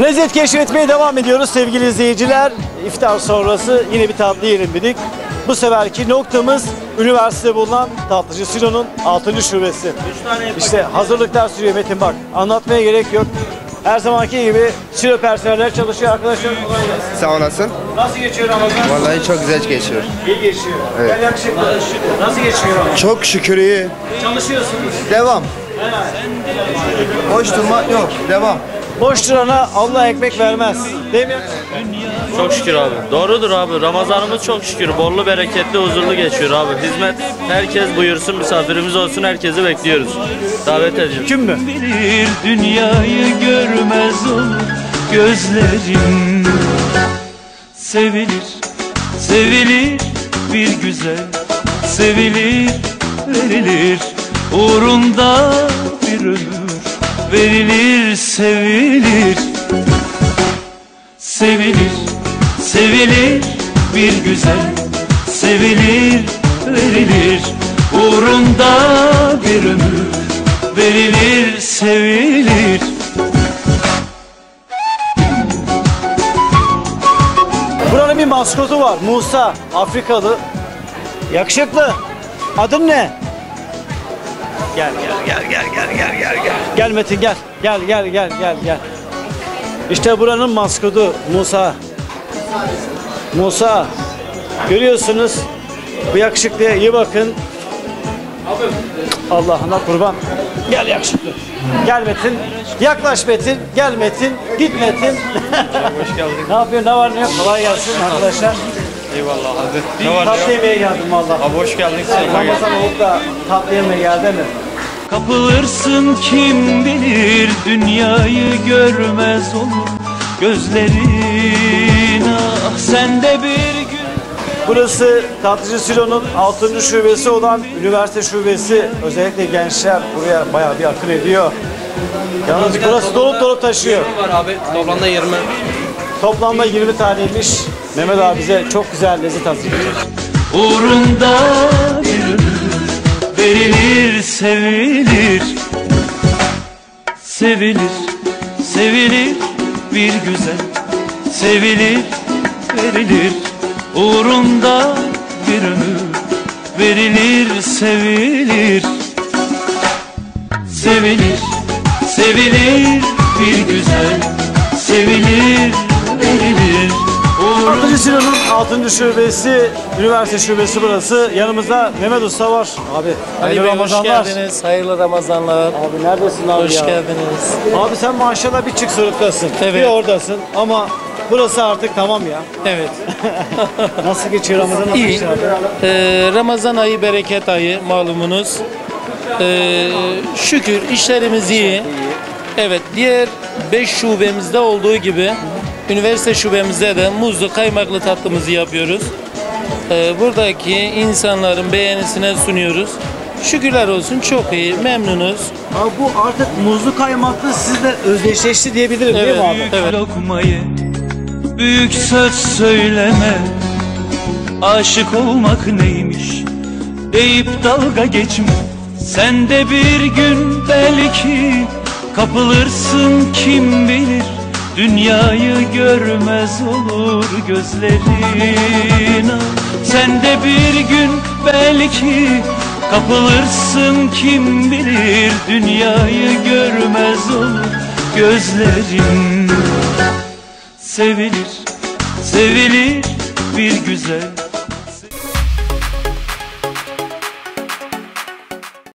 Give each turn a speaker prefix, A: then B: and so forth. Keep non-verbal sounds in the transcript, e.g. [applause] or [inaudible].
A: Lezzet keşfetmeye devam ediyoruz sevgili izleyiciler. İftar sonrası yine bir tatlı yiyelim dedik. Bu seferki noktamız üniversitede bulunan tatlıcı Silo'nun 6. şubesi. İşte hazırlıklar sürüyor Metin bak. Anlatmaya gerek yok. Her zamanki gibi Silo personeller çalışıyor arkadaşlar. kolay gelsin.
B: Sağ olasın.
A: Nasıl geçiyor Ramazan?
B: Vallahi çok güzel geçiyor.
A: İyi geçiyor. Gel yakışıklı. Nasıl geçiyor Ramazan?
B: Çok şükür iyi.
A: Çalışıyorsunuz.
B: Devam. Boş durmak yok. Devam.
A: Boş durana Allah ekmek vermez. Değil mi?
C: Çok şükür abi. Doğrudur abi. Ramazanımız çok şükür. Bollu, bereketli, huzurlu geçiyor abi. Hizmet herkes buyursun, misafirimiz olsun. Herkesi bekliyoruz. Davet ediyoruz.
A: Kim mü?
D: bilir dünyayı görmez olur gözlerim Sevilir, sevilir bir güzel Sevilir, verilir uğrunda bir ömür Verilir, sevilir Sevilir, sevilir bir güzel Sevilir, verilir uğrunda bir ömür Verilir, sevilir
A: Buranın bir maskotu var. Musa. Afrikalı. Yakışıklı. Adın ne? Gel gel gel gel gel gel gel gel. Gel Metin gel. Gel gel gel gel gel. İşte buranın maskotu Musa. Musa. Görüyorsunuz. Bu yakışıklıya iyi bakın. Allah'ına kurban. Gel yakışıklı. Gel Metin. Yaklaş Metin. Gel Metin. Git Metin. [laughs]
C: Hoş geldin.
A: ne yapıyorsun? Ne var ne yok? Kolay gelsin arkadaşlar.
C: Eyvallah abi. Ne var
A: Tatlı yemeye geldim valla.
C: Abi hoş geldin.
A: Ramazan olup da tatlı yemeye geldi mi?
D: Kapılırsın kim bilir dünyayı görmez olur gözlerin ah sen de bir gün
A: Burası Tatlıcı Silo'nun 6. şubesi olan üniversite şubesi. Özellikle gençler buraya bayağı bir akın ediyor. Yalnız burası dolup dolup taşıyor.
E: var abi. Toplamda 20.
A: Toplamda 20 taneymiş. Mehmet abi bize çok güzel lezzet hazırlıyor.
D: uğrunda bir ömür verilir sevilir. Sevilir sevilir bir güzel. Sevilir verilir. Uğrunda bir ömür. Verilir sevilir. Sevilir sevilir bir güzel. Sevilir verilir uğrunda
A: Tatlıcı Silo'nun 6. şubesi, üniversite şubesi burası. Yanımızda Mehmet Usta var. Abi
E: Ali
A: hayırlı
E: Bey hoş geldiniz. Hayırlı Ramazanlar.
A: Abi neredesin abi
E: Hoş
A: ya?
E: geldiniz.
A: Abi sen maşallah bir çık sırıktasın.
E: Evet.
A: Bir oradasın ama burası artık tamam ya.
E: Evet. [laughs]
A: Nasıl geçiyor Ramazan? Nasıl
E: İyi. Ee, Ramazan ayı bereket ayı malumunuz. Ee, şükür işlerimiz iyi. Evet diğer 5 şubemizde olduğu gibi üniversite şubemizde de muzlu kaymaklı tatlımızı yapıyoruz. Ee, buradaki insanların beğenisine sunuyoruz. Şükürler olsun çok iyi, memnunuz.
A: Abi bu artık muzlu kaymaklı sizle özdeşleşti diyebilirim değil mi abi?
D: Büyük lokmayı büyük söz söyleme Aşık olmak neymiş deyip dalga geçme Sen de bir gün belki kapılırsın kim bilir Dünyayı görmez olur gözlerin. Sen de bir gün belki kapılırsın kim bilir? Dünyayı görmez olur gözlerin. Sevilir, sevilir bir güzel